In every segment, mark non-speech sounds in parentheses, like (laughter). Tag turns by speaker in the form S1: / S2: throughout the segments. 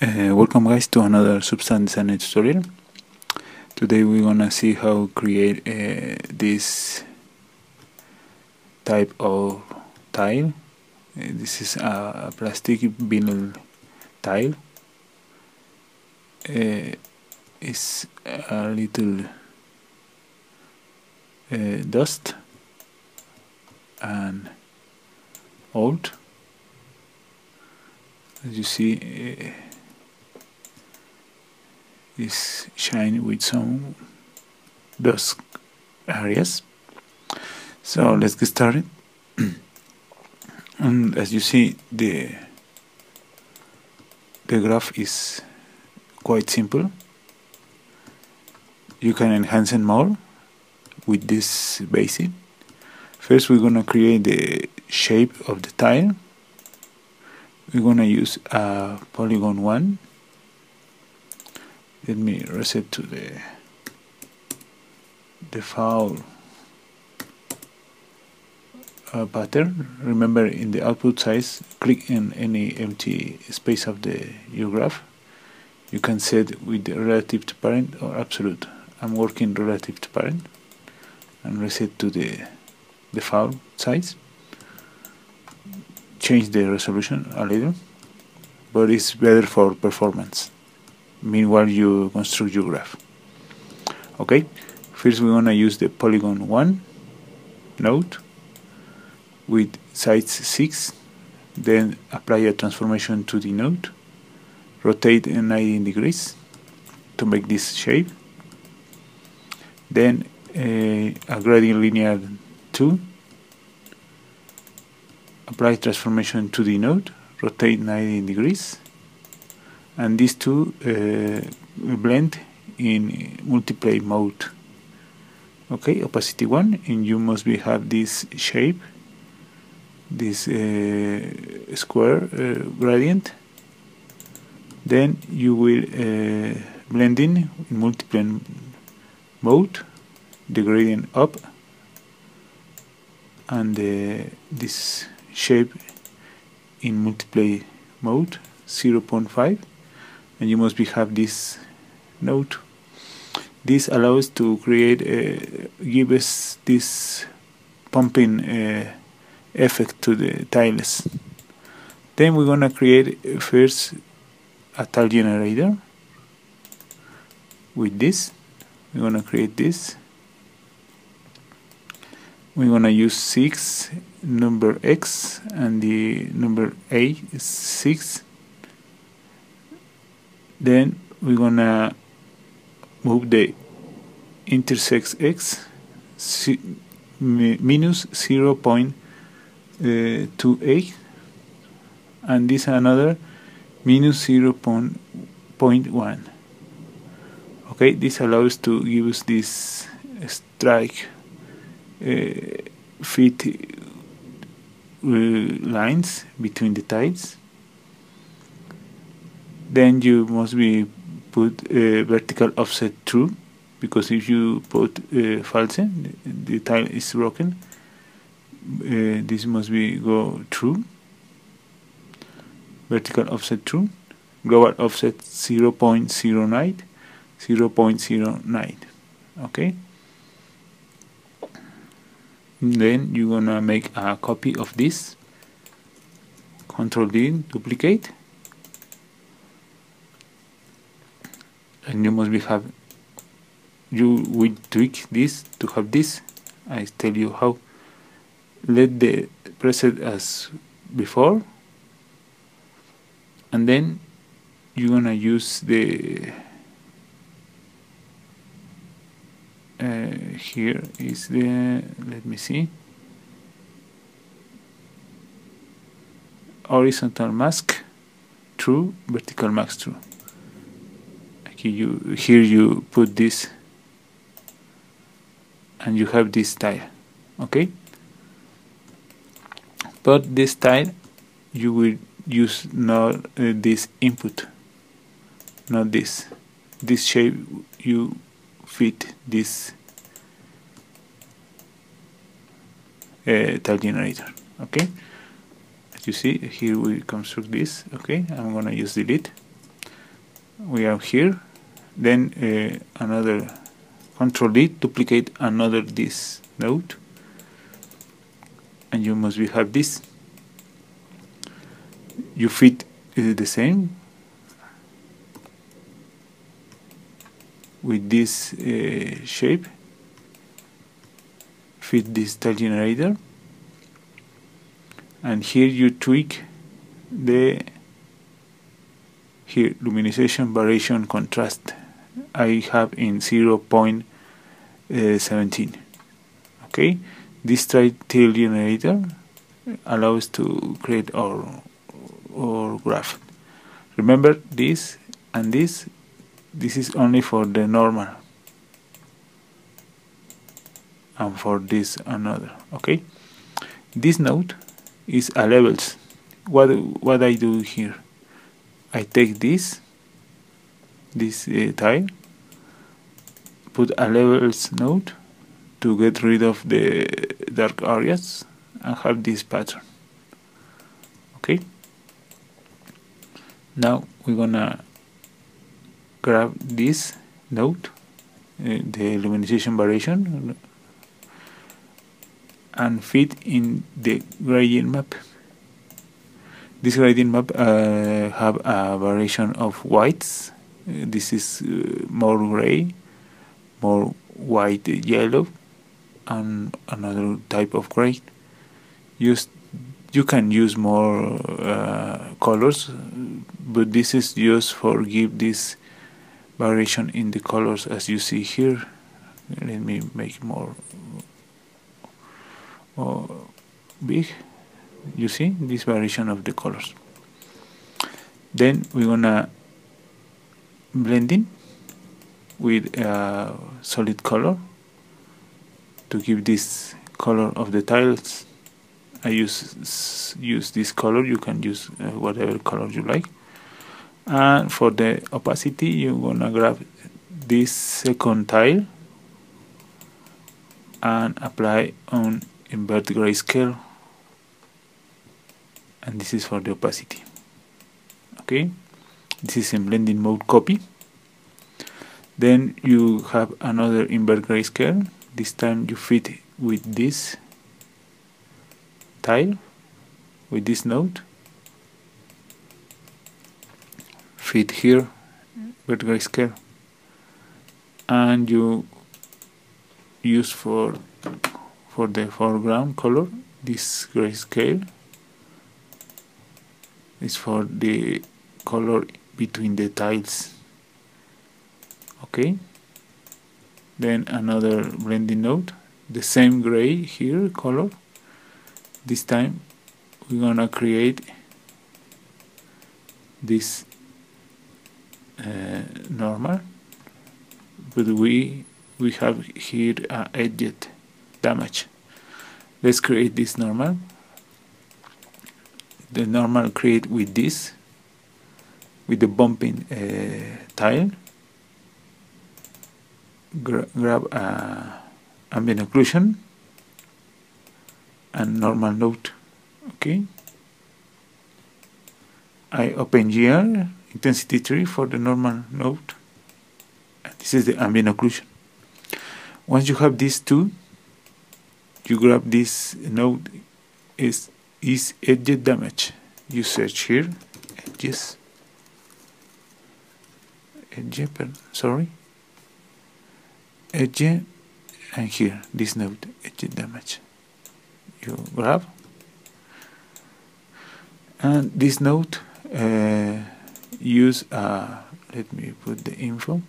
S1: Uh, welcome guys to another Substance Design tutorial. Today we're gonna see how create uh, this type of tile. Uh, this is a, plastic vinyl tile. Uh, it's a little uh, dust and old. As you see uh, is shiny with some dusk areas. So let's get started. (clears throat) And as you see the the graph is quite simple. You can enhance it more with this basic. First we're gonna create the shape of the tile. We're gonna use a polygon 1 let me reset to the default uh, pattern. Remember in the output size click in any empty space of the your graph. You can set with the relative to parent or absolute. I'm working relative to parent. And reset to the default size. Change the resolution a little. But it's better for performance meanwhile you construct your graph. Okay first we're gonna use the polygon 1 node with size 6 then apply a transformation to the node rotate 90 degrees to make this shape then uh, a gradient linear 2 apply transformation to the node rotate 90 degrees and these two uh, blend in multiply mode. Okay opacity 1 and you must be have this shape this uh, square uh, gradient. Then you will uh, blend in in multiply mode the gradient up and uh, this shape in multiply mode 0.5 and you must be have this node this allows to create a, give us this pumping uh, effect to the tiles. Then we're gonna create first a tile generator with this. We're gonna create this. We're gonna use 6 number x and the number a is 6 then we're gonna move the interstice x minus 0 0.28 and this another minus 0 0.1 okay this allows to give us this strike uh, fit uh, lines between the tiles then you must be put uh, vertical offset true because if you put uh, false the tile is broken uh, this must be go true vertical offset true global offset 0 0.09 0 0.09 okay? Then you're gonna make a copy of this. Control D duplicate and you must be have you will tweak this to have this. I tell you how. Let the preset as before. And then you're gonna use the uh, here is the let me see. Horizontal mask true vertical mask true here you here you put this and you have this tile okay? But this tile you will use not uh, this input not this. This shape you fit this uh, tile generator okay? As you see here we construct this okay? I'm gonna use delete. We have here then uh, another control D duplicate another this node. And you must be have this. You fit uh, the same? With this uh, shape. Fit this tile generator. And here you tweak the here luminization variation contrast I have in 0.17 okay? This tile generator allows to create our or graph. Remember this and this? This is only for the normal. And for this another. Okay? This node is a levels. What what I do here? I take this this uh, tile put a levels node to get rid of the dark areas and have this pattern. Okay? Now we're gonna grab this node uh, the luminization variation and fit in the gradient map. This gradient map uh, have a variation of whites. Uh, this is uh, more gray more white yellow and another type of gray. Use you can use more uh, colors but this is just for give this variation in the colors as you see here. Let me make more more big. You see this variation of the colors. Then we're gonna blending with a solid color. To give this color of the tiles I use use this color. You can use uh, whatever color you like. And for the opacity you're gonna grab this second tile and apply on invert grayscale and this is for the opacity. Okay? This is in blending mode copy then you have another invert grayscale this time you fit with this tile with this node. Fit here with grayscale and you use for for the foreground color this grayscale is for the color between the tiles okay then another blending node the same gray here color. This time we're gonna create this uh, normal. But we we have here a edge damage. Let's create this normal. The normal create with this with the bumping uh, tile Gra grab uh, ambient occlusion and normal node okay? I open here intensity 3 for the normal node and this is the ambient occlusion. Once you have these two you grab this node is is edge damage. You search here edges. Edge sorry edge and here this node edge damage. You grab. And this node uh, use uh, let me put the info.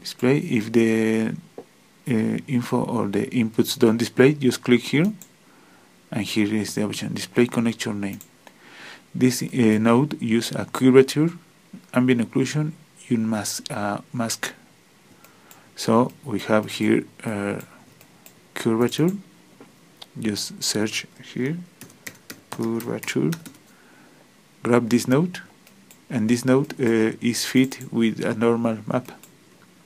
S1: Display. If the uh, info or the inputs don't display just click here. And here is the option. Display connector name. This uh, node use a curvature ambient occlusion in mask, uh, mask so we have here uh, curvature. Just search here. Curvature. Grab this node and this node uh, is fit with a normal map.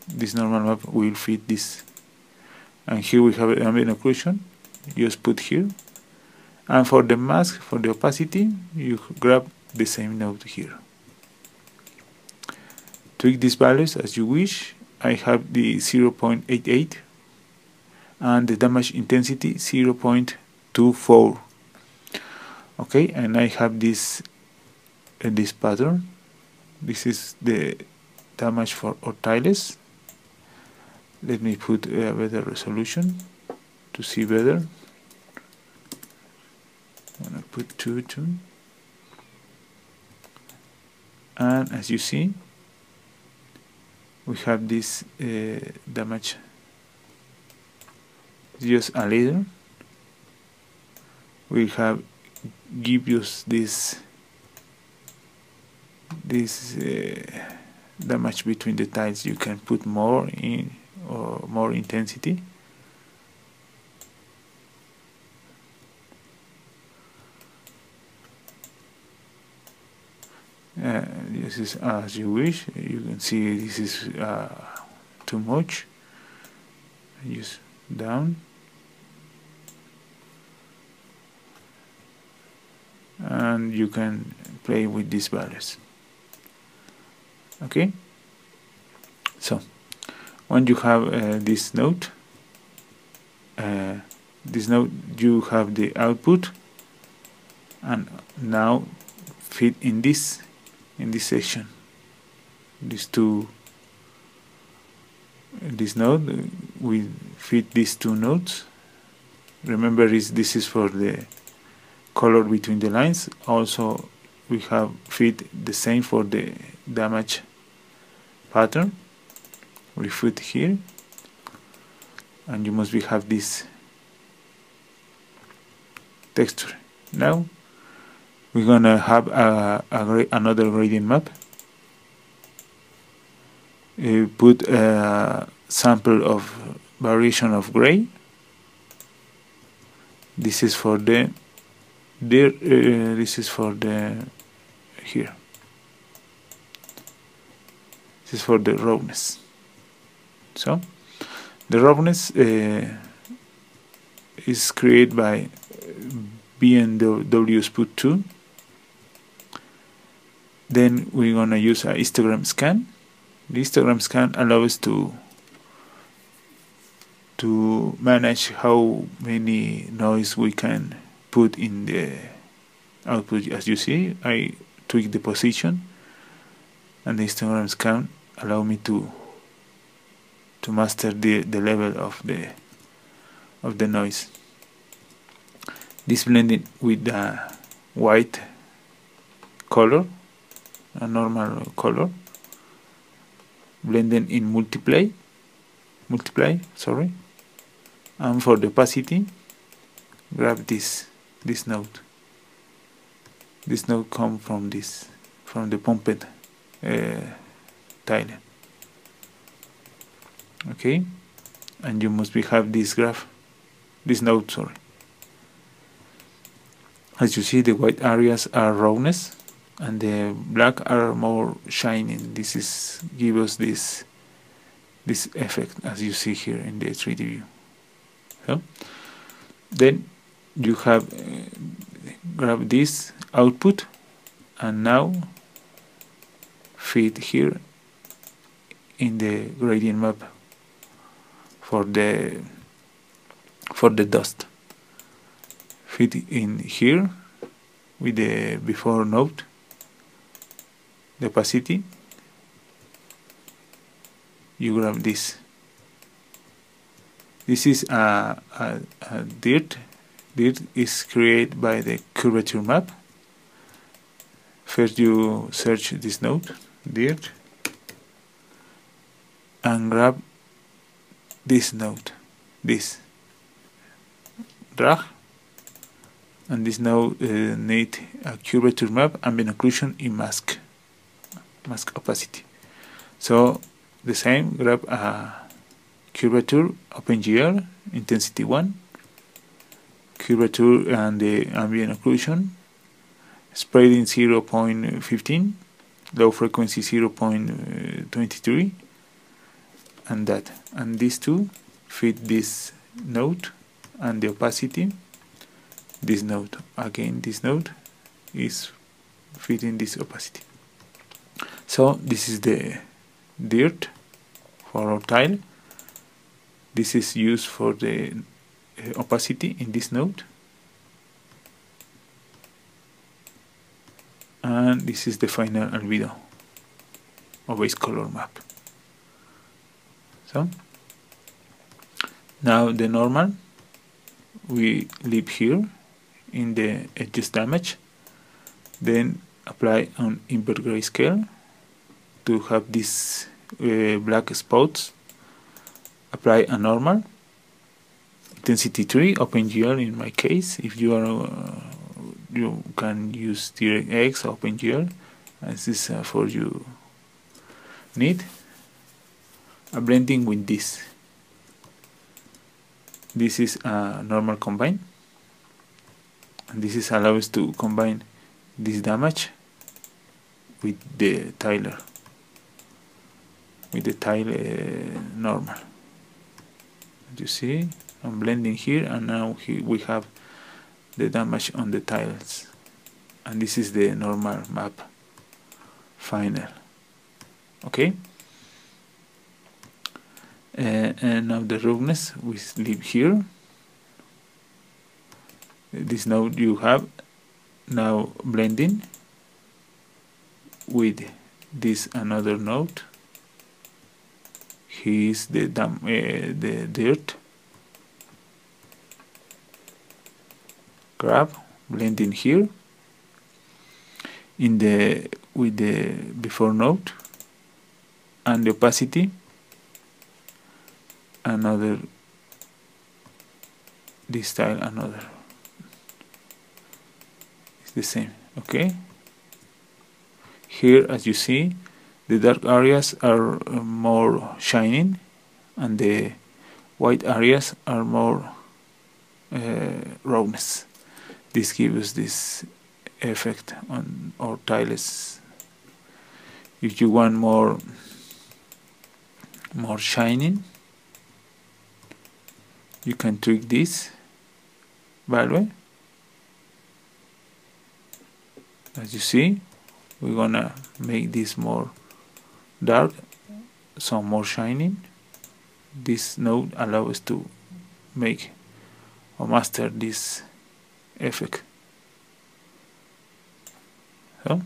S1: This normal map will fit this. And here we have ambient occlusion just put here. And for the mask for the opacity you grab the same node here. Tweak these values as you wish I have the 0.88 and the damage intensity 0.24 okay and I have this uh, this pattern. This is the damage for our tiles. Let me put a better resolution to see better. I'm gonna put 2 2 and as you see we have this uh, damage. Just a little. We have give us this this uh, damage between the tiles. You can put more in or more intensity. Uh, this is as you wish. You can see this is uh, too much. Use down. And you can play with these values okay? So when you have uh, this note uh, this note you have the output. And now fit in this in this section. These two this node we fit these two nodes. Remember is this is for the color between the lines. Also we have fit the same for the damage pattern. We fit here. And you must be have this texture. Now we're gonna have a, a another gradient map. Uh, put a sample of variation of gray. This is for the there uh, this is for the here. This is for the roughness. So the roughness uh, is created by BNW put 2 then we're gonna use a histogram scan. The histogram scan allows us to to manage how many noise we can put in the output. As you see I tweak the position and the histogram scan allow me to to master the, the level of the of the noise. This blending with the white color a normal color blending in multiply multiply sorry and for the opacity grab this this node this node come from this from the pumped uh, tile. Okay? And you must be have this graph this node sorry. As you see the white areas are roughness and the black are more shining. This is give us this this effect as you see here in the 3D view. So then you have uh, grab this output and now fit here in the gradient map for the for the dust. Fit in here with the before node the opacity you grab this. This is a, a, a dirt. Dirt is created by the curvature map. First you search this node dirt and grab this node this drag. And this node uh, need a curvature map ambient occlusion in mask mask opacity. So the same grab a curvature OpenGL intensity 1 curvature and the ambient occlusion spreading 0.15 low frequency 0.23 and that. And these two fit this node and the opacity. This node again this node is fitting this opacity so this is the dirt for our tile. This is used for the uh, opacity in this node. And this is the final albedo or base color map. So now the normal we leave here in the edges damage then apply on invert grayscale to have these uh, black spots apply a normal intensity 3 OpenGL in my case if you are uh, you can use DirectX OpenGL as this uh, for you need a blending with this. This is a normal combine. And this is allows to combine this damage with the tiler with the tile uh, normal. You see I'm blending here and now we have the damage on the tiles. And this is the normal map final. Okay? Uh, and now the roughness we leave here. This node you have now blending with this another node is the dam uh, the dirt. Grab blend in here. In the with the before node and the opacity. Another this style another. It's the same okay? Here as you see the dark areas are uh, more shining and the white areas are more uh, rawness. This gives this effect on our tiles. If you want more more shining you can tweak this value. As you see we're gonna make this more dark some more shining. This node allows us to make or master this effect. So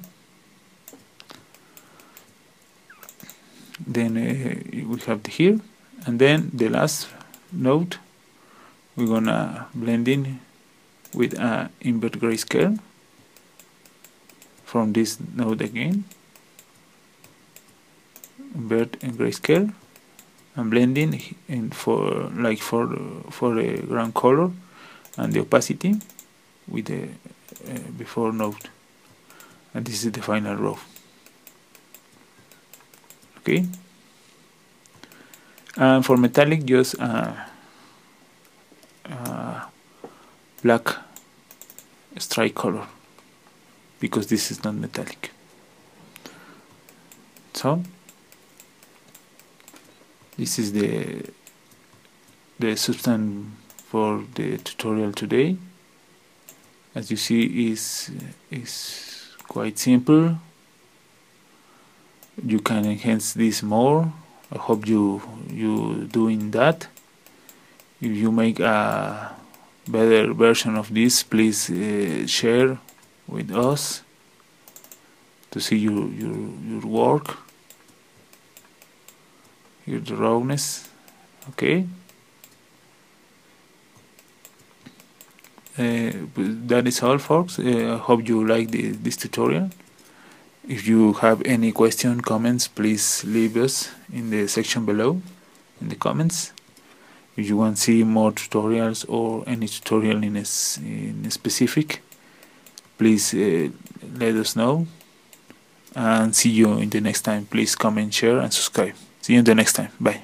S1: then uh, we have the here. And then the last node we're gonna blend in with a invert grayscale from this node again invert and grayscale and blending in for like for for the ground color and the opacity with the uh, before node. And this is the final row. Okay? And for metallic just uh, uh, black stripe color because this is not metallic. So this is the the substance for the tutorial today. As you see is is quite simple. You can enhance this more. I hope you you doing that. If you make a better version of this please uh, share with us to see your your, your work your rawness okay. Uh, that is all folks. Uh, hope you like the, this tutorial. If you have any question comments please leave us in the section below in the comments. If you want to see more tutorials or any tutorial in a, in a specific please uh, let us know. And see you in the next time. Please comment share and subscribe See you the next time. Bye.